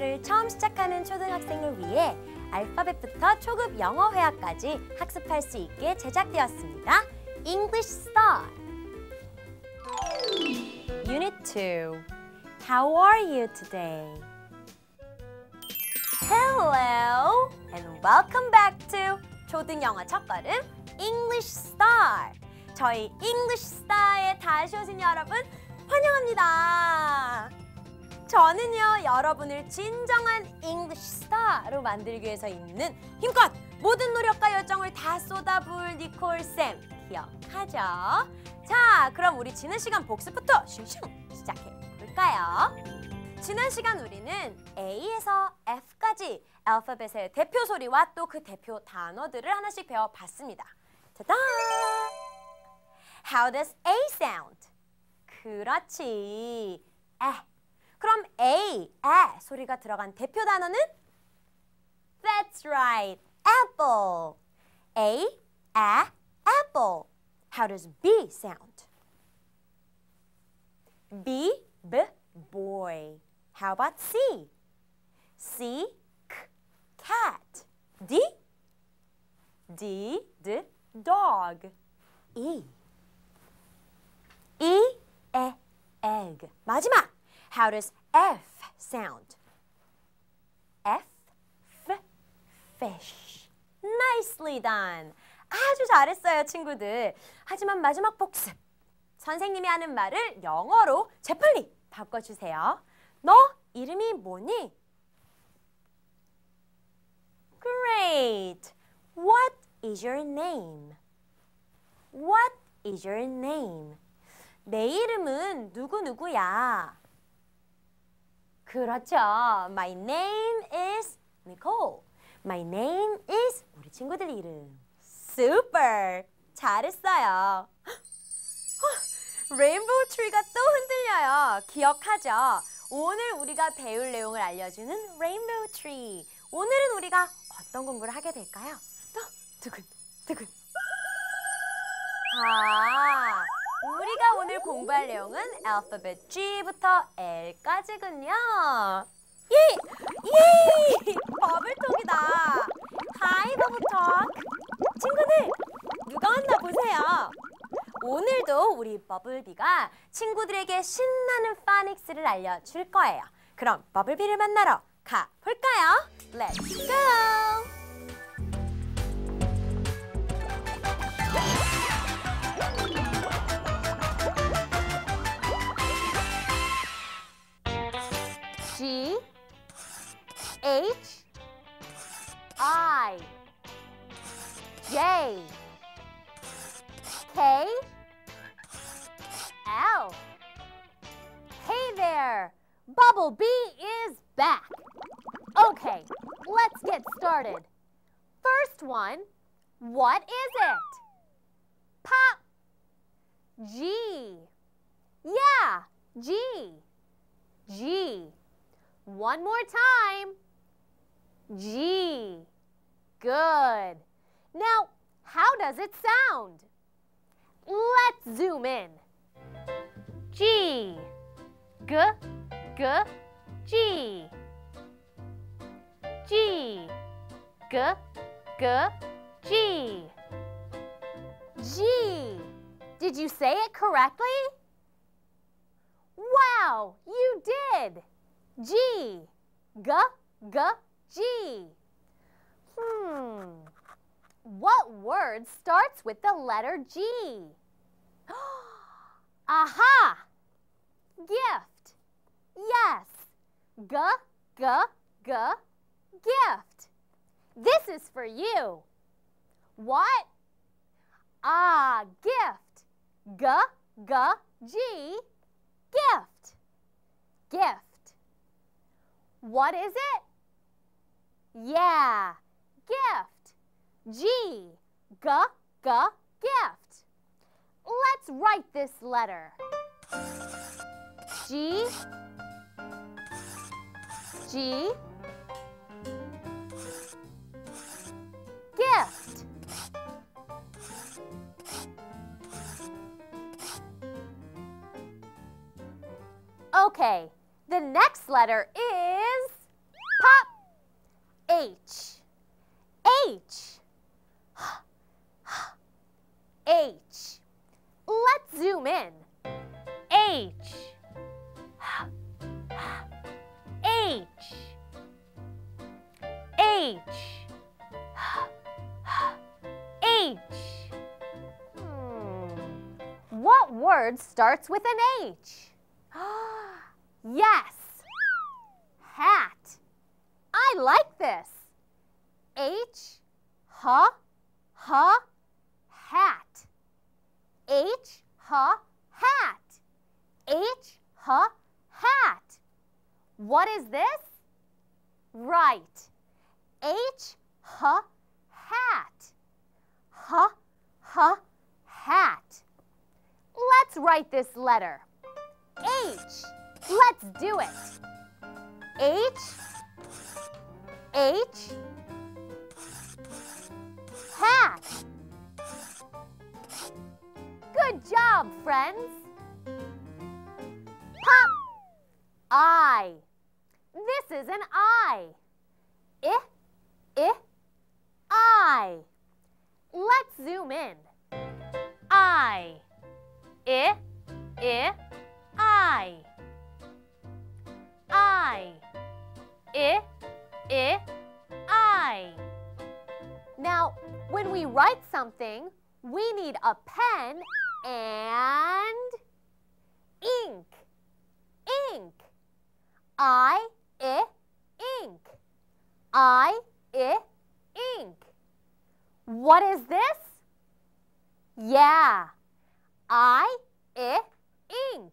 영어를 처음 시작하는 초등학생을 위해 알파벳부터 초급 영어 회화까지 학습할 수 있게 제작되었습니다. English Star Unit 2 How are you today? Hello and welcome back to 초등 영어 첫걸음 English Star. 저희 English Star에 다시 오신 여러분 환영합니다. 저는요 여러분을 진정한 English Star로 만들기 위해서 있는 힘껏 모든 노력과 열정을 다 쏟아부을 니콜 쌤 기억하죠? 자, 그럼 우리 지난 시간 복습부터 슝슝 시작해 볼까요? 지난 시간 우리는 A에서 F까지 알파벳의 대표 소리와 또 그 대표 단어들을 하나씩 배워봤습니다. 짜잔! How does A sound? 그렇지. 에. 그럼 A, 에 소리가 들어간 대표 단어는? That's right. Apple. A, a, apple. How does B sound? B, b, boy. How about C? C, k, cat. D, D, d, dog. E, E, e, egg. 마지막. How does F sound? F, f, fish. Nicely done. 아주 잘했어요, 친구들. 하지만 마지막 복습. 선생님이 하는 말을 영어로 재빨리 바꿔주세요. 너 이름이 뭐니? Great. What is your name? What is your name? 내 이름은 누구누구야. 그렇죠. My name is Nicole. My name is 우리 친구들 이름. Super. 잘했어요. Rainbow Tree가 또 흔들려요. 기억하죠? 오늘 우리가 배울 내용을 알려주는 Rainbow Tree. 오늘은 우리가 어떤 공부를 하게 될까요? 또 두근 두근. 아, 우리가 오늘 공부할 내용은 알파벳 G부터 L까지군요. 예! 예! Bubble Talk이다. Hi Bubble Talk. 친구들, 누가 왔나 보세요. 오늘도 우리 버블비가 친구들에게 신나는 파닉스를 알려줄 거예요. 그럼 버블비를 만나러 가볼까요? Let's go! G H I J K L Hey there! Bubble B is back! Okay, let's get started. First one, what is it? Pop! G. Yeah, G. G. One more time. G. Good. Now, how does it sound? Let's zoom in. G. G. G. G. G. G. G. G. G. Did you say it correctly? Wow, you did. G. G. G. G. Hmm. What word starts with the letter G? Aha! Gift. Yes. G, g, g, gift. This is for you. What? Ah, gift. G, g, g, gift. Gift. What is it? Yeah, gift. G, g, g, gift. Let's write this letter. G, G, gift. Okay, the next letter is pop. H. H. H. Let's zoom in. H. H. H. H. Hmm. What word starts with an H? Yes. Hat. I like this. H, ha, ha, hat. H, ha, hat. H, ha, hat. What is this? Right. H, ha, hat. Ha, ha, hat. Let's write this letter. H. Let's do it. H, H, hat. Good job, friends. Pop. I. This is an I. a pen and ink. Ink. I, I, ink. I, I, ink. What is this? Yeah. I, I, ink.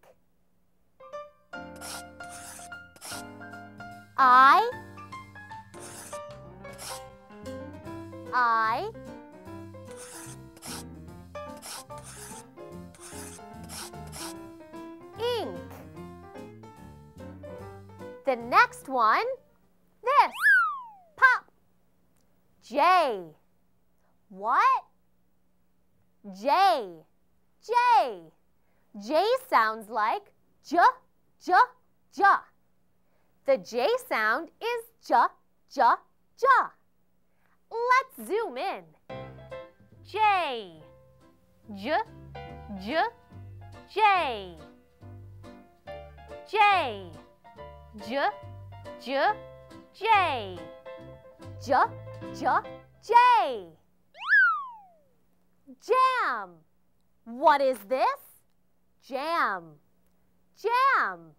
I, I, The next one, this, pop, J. What? J, J. J sounds like j, j, j. The J sound is j, j, j. Let's zoom in. J, j, j, J. J, j, j, J. J, j, J. Jam. What is this? Jam. Jam.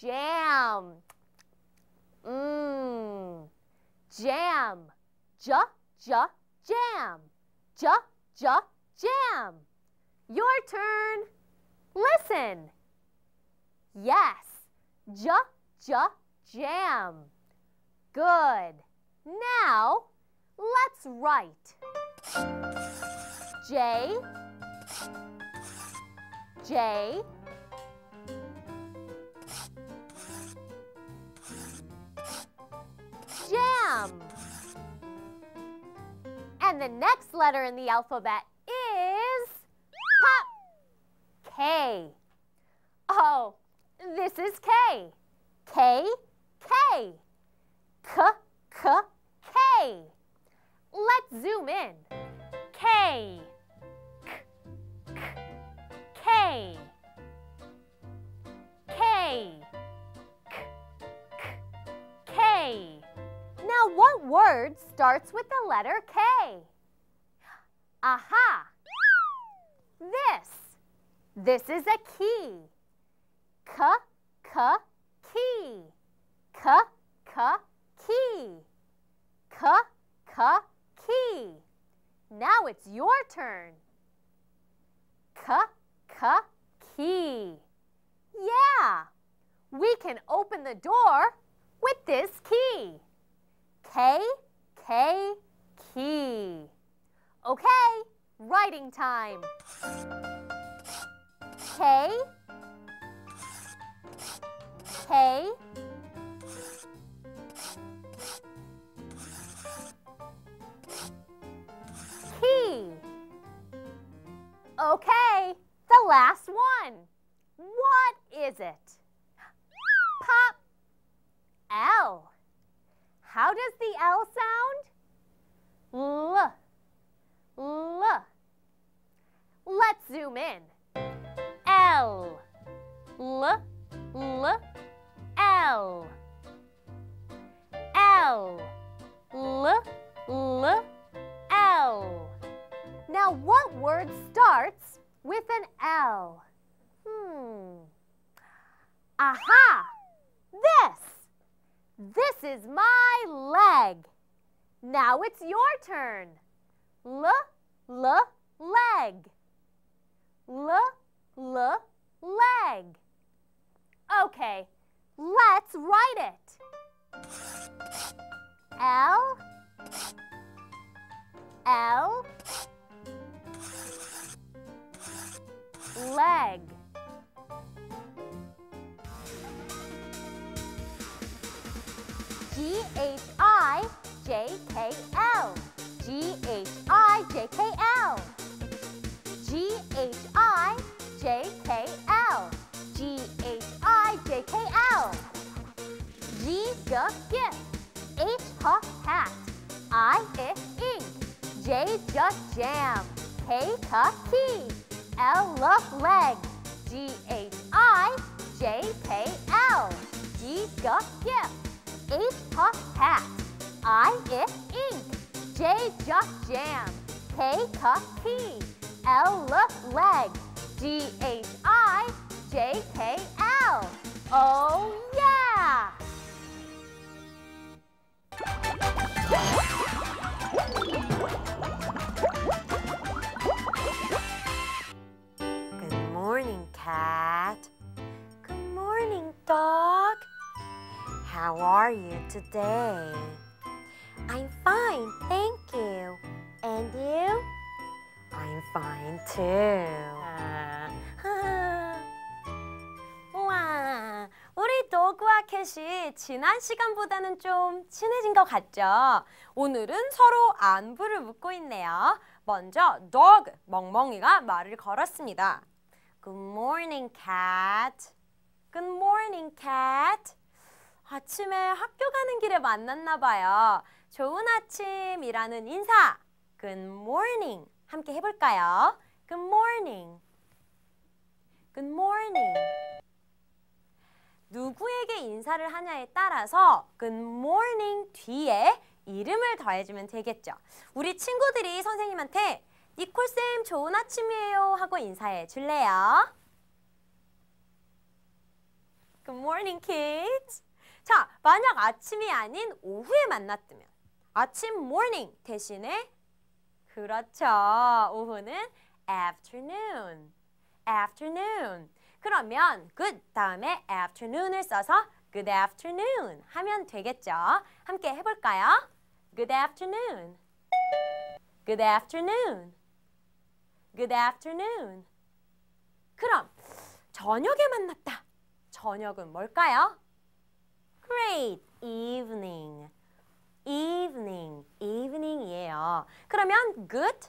Jam. Mmm. Jam. J, j, jam. J, j, jam. Your turn. Listen. Yes. J, j, jam. Good. Now, let's write. J, J, jam. And the next letter in the alphabet is pop. K. Oh, this is K. K, K. K, K, K. Let's zoom in. K. K, K. K. K, K, K. Now, what word starts with the letter K? Aha! This. This is a key. K, K, key. K, K, key. K, K, key. Now it's your turn. K, K, key. Yeah, we can open the door with this key. K, K, key. Okay, writing time. K, K, key. Hmm. Okay, the last one. What is it? Pop. L. How does the. L. Aha! This! This is my leg. Now it's your turn. L, L, leg. L, L, leg. Okay, let's write it. L, L, leg. G-H-I-J-K-L. G-H-I-J-K-L. G-H-I-J-K-L. G-H-I-J-K-L. G duck gift. H huff hat. I ick ink. J just jam. K cup tea, L look leg. G H I J K L. G duck gift. H H hat. I I ink. J J jam. K K key. L L leg. G H I J K L. Oh How are you today? I'm fine, thank you. And you? I'm fine too. 우와, 우리 도그와 캣이 지난 시간보다는 좀 친해진 것 같죠? 오늘은 서로 안부를 묻고 있네요. 먼저 dog, 멍멍이가 말을 걸었습니다. Good morning, cat. Good morning, cat. 아침에 학교 가는 길에 만났나 봐요. 좋은 아침이라는 인사. Good morning. 함께 해볼까요? Good morning. Good morning. 누구에게 인사를 하냐에 따라서 Good morning 뒤에 이름을 더해주면 되겠죠. 우리 친구들이 선생님한테 니콜쌤 좋은 아침이에요 하고 인사해 줄래요? Good morning, kids. 자, 만약 아침이 아닌 오후에 만났다면 아침 morning 대신에 그렇죠. 오후는 afternoon. afternoon. 그러면 good 다음에 afternoon을 써서 good afternoon 하면 되겠죠. 함께 해볼까요? Good afternoon. Good afternoon. Good afternoon. 그럼 저녁에 만났다. 저녁은 뭘까요? Great evening. evening, evening이에요. 그러면 good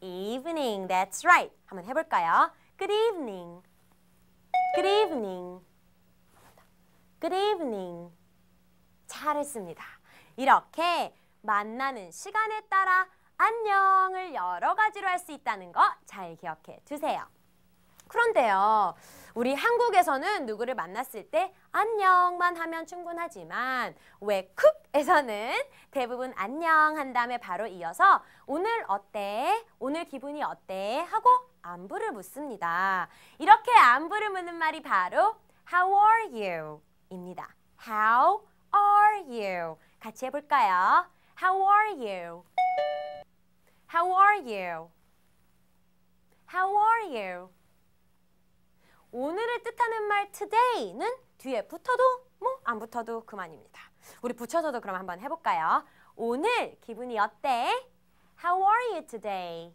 evening, that's right. 한번 해볼까요? Good evening, good evening, good evening. 잘했습니다. 이렇게 만나는 시간에 따라 안녕을 여러 가지로 할 수 있다는 거 잘 기억해 두세요. 그런데요, 우리 한국에서는 누구를 만났을 때 안녕만 하면 충분하지만 외국에서는 대부분 안녕 한 다음에 바로 이어서 오늘 어때? 오늘 기분이 어때? 하고 안부를 묻습니다. 이렇게 안부를 묻는 말이 바로 How are you? 입니다. How are you? 같이 해볼까요? How are you? How are you? How are you? 오늘을 뜻하는 말 today는 뒤에 붙어도 뭐 안 붙어도 그만입니다. 우리 붙여서도 그럼 한번 해볼까요? 오늘 기분이 어때? How are you today?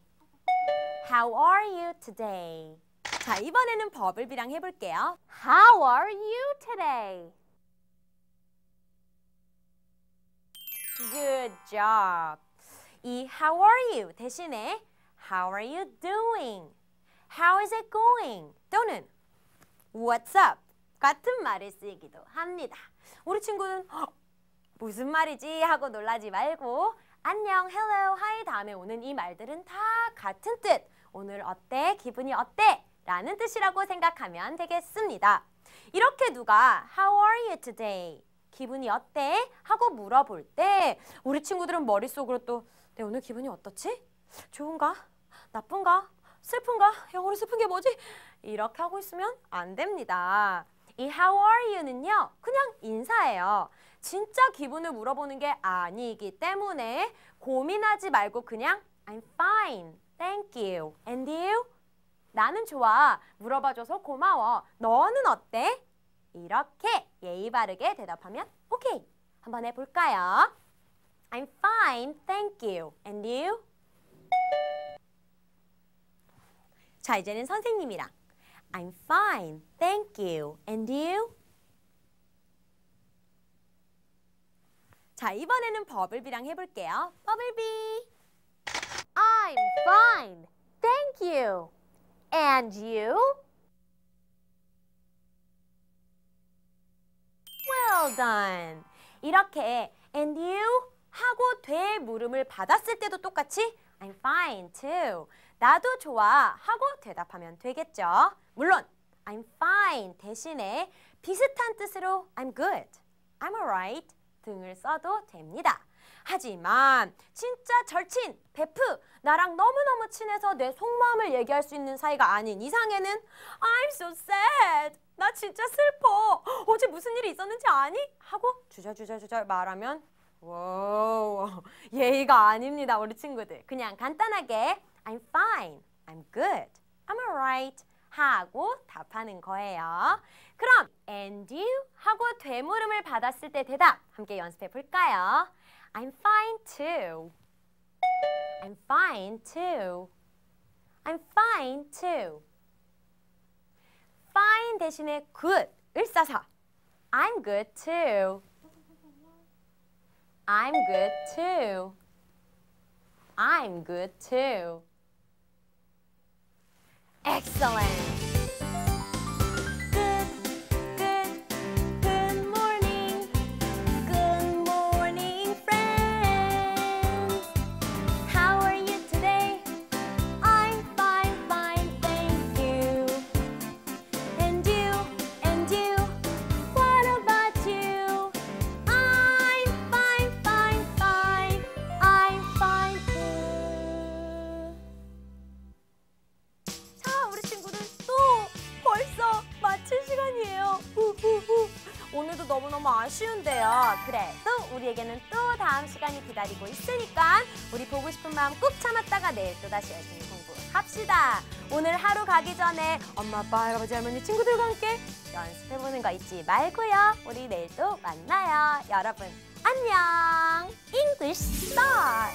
How are you today? 자, 이번에는 버블비랑 해볼게요. How are you today? Good job. 이 how are you 대신에 how are you doing? How is it going? 또는 What's up? 같은 말을 쓰기도 합니다. 우리 친구는 "헉, 무슨 말이지 하고 놀라지 말고 안녕, hello, hi 다음에 오는 이 말들은 다 같은 뜻. 오늘 어때? 기분이 어때? 라는 뜻이라고 생각하면 되겠습니다. 이렇게 누가 How are you today? 기분이 어때? 하고 물어볼 때 우리 친구들은 머릿속으로 또 내 오늘 기분이 어떻지? 좋은가? 나쁜가? 슬픈가? 영어로 슬픈 게 뭐지? 이렇게 하고 있으면 안 됩니다. 이 How are you는요, 그냥 인사예요. 진짜 기분을 물어보는 게 아니기 때문에 고민하지 말고 그냥 I'm fine, thank you, and you? 나는 좋아. 물어봐줘서 고마워. 너는 어때? 이렇게 예의 바르게 대답하면 오케이. 한번 해볼까요? I'm fine, thank you. And you? 자, 이제는 선생님이랑 I'm fine, thank you. And you? 자, 이번에는 버블비랑 해볼게요. 버블비. I'm fine, thank you. And you? Well done. 이렇게 and you 하고 돼 물음을 받았을 때도 똑같이 I'm fine too. 나도 좋아 하고 대답하면 되겠죠. 물론 I'm fine 대신에 비슷한 뜻으로 I'm good, I'm alright 등을 써도 됩니다. 하지만 진짜 절친, 베프, 나랑 너무너무 친해서 내 속마음을 얘기할 수 있는 사이가 아닌 이상에는 I'm so sad. 나 진짜 슬퍼. 어제 무슨 일이 있었는지 아니? 하고 주저주저주저 말하면 와 예의가 아닙니다 우리 친구들. 그냥 간단하게 I'm fine, I'm good, I'm alright 하고 답하는 거예요. 그럼 and you 하고 되물음을 받았을 때 대답 함께 연습해 볼까요? I'm fine too. I'm fine too. I'm fine too. fine 대신에 good을 써서 I'm good too. I'm good too. I'm good too. Excellent. 우리에게는 또 다음 시간이 기다리고 있으니까 우리 보고 싶은 마음 꾹 참았다가 내일 또 다시 열심히 공부합시다. 오늘 하루 가기 전에 엄마, 아빠, 할아버지, 할머니 친구들과 함께 연습해보는 거 잊지 말고요. 우리 내일 또 만나요. 여러분, 안녕. English Star.